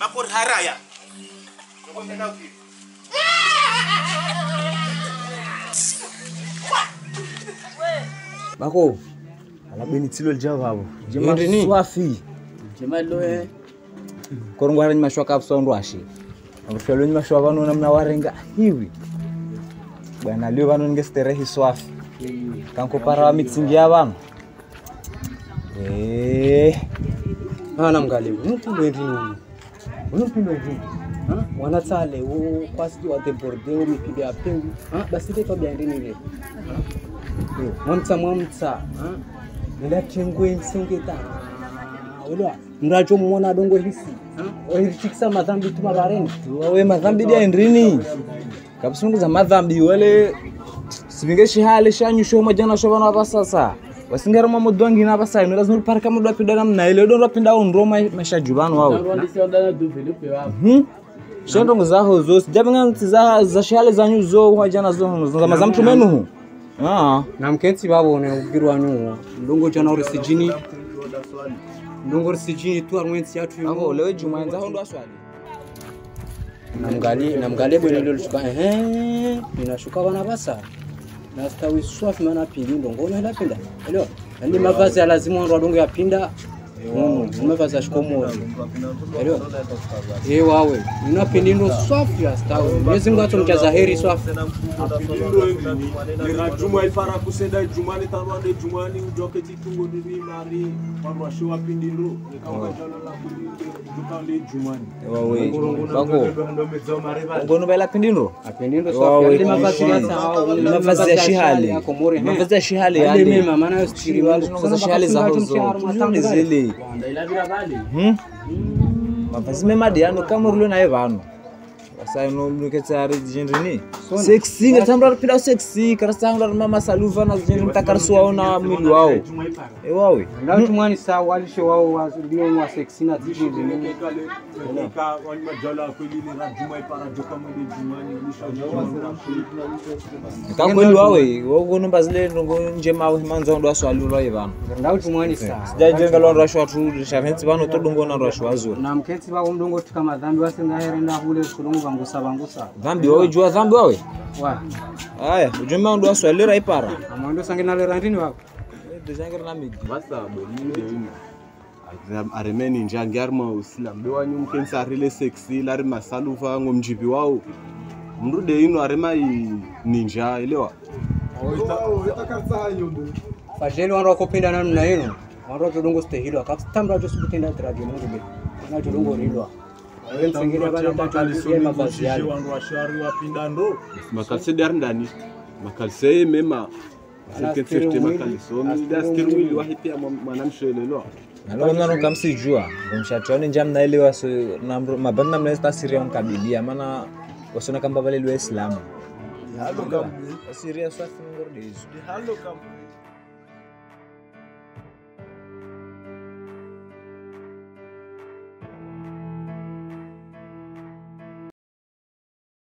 Mapor haraya. bako alabeni tsilo lija vavo Yendi ni? jemaswafi Jemaloe. korongwara nyimashwa kapsondo ashe avufyalo nyimashwa vanona mna warenga. Hivi bwana lio vanonge sterehi swafi. Kankopara mitsingi ya vanhu Eh, Hana mgalibu. Unupindwe ndini. Unupindwe ndini. Ha? Wanatsale u kwasi wa deborde borde u mipiga pingu. Ha? Basi ile tabia ndini ile. Mwamtsa mwamtsa. Ha? kengwe tengwe nsengeta. Ulwa. Mracho mmona adongo hisi. Oirichikisa madhambi tuma vareni we madhambi dia endrini kapisunguza madhambi wale sivingeshihale shihale shanyusho jana sho vana wasingari mwa mudu wangina avasaino lazima uliparika mudu wapindana mnaile do ndopinda undro maisha jubano Mhm. shondongo zaho zo sijavinga nti za shihale zanyu zo wajana zo zama za mtu menuhu ah. na mkensi babone ubwirwa nyuwo ndongo jana uri sijini. Ndongo uri sijini tu arwensi yatu avo lewe juma nza hondo aswali namgali bwene lilo shuka ehe inashuka bana basa nastawi swafi mana pindi ndongo ona lapinda elo ndi mavazi ya lazima ndo ndongo yapinda Ya shikomo elo eh wawe ninapindi ndo swafi ya stawi Mwenyezi Mungu atomcha zaheri swafi juma ifara kusenda jumani tanwande jumani ujoke chitungo nini mari wawe bako ngono baila pindindro mavazi ya shihali mavazi ya shihali komore mavazi ya shihali ale yani Hmm? mavazi memadi yano kama rilo naye vanhu vasainobudoketsari zvinrini seksingi rasamura ripida useksingi rasamura rimamasaluvana zvinrini takarisiwawo na mwiri wawo. E, Iwawe ndauti mwani sa walishe wawo wadioni wa seksingi adziiikangondi wawe wokunombazile ngonjemawe manzwangudi waswalura ivanu ndauti mwani sa eh, sidajengalwanu rwashu watu shavensi vanotodongonanu rwashu wazuri namuketsi vawo mudongotika madhambi vasingaherenda kule kudongo vangusa vangusa dhambi wewe jua dhambi wewe wa haya ujumbe wangu wa swali lera ipara amwendo sangi nalera ndini wako eh, dezangera namidi basa boninde wini aremeni nje angiarima usila mbe wanyu arile seksi lari masalufa ngo mjipi mndu de ino arema ninja elewa? Oh, Fajeni oh, wandu wakopinda nanu na ino wandu watodongo stehilwa. Kakutambira josukutenda tiravyo mungu be. Kana chodongo rilwa. Wandu washari wapinda ndo makalisede ari ndani. Makaliseye mema. Anastiri mwili, astiri astiri mwili mwili. wahipia mwanamshelelwa nalonano kamsijua ngomshatoni nja mnaelewa so mabandi mkabilia maana wasona kamba valeliwa islamu. Asiria kam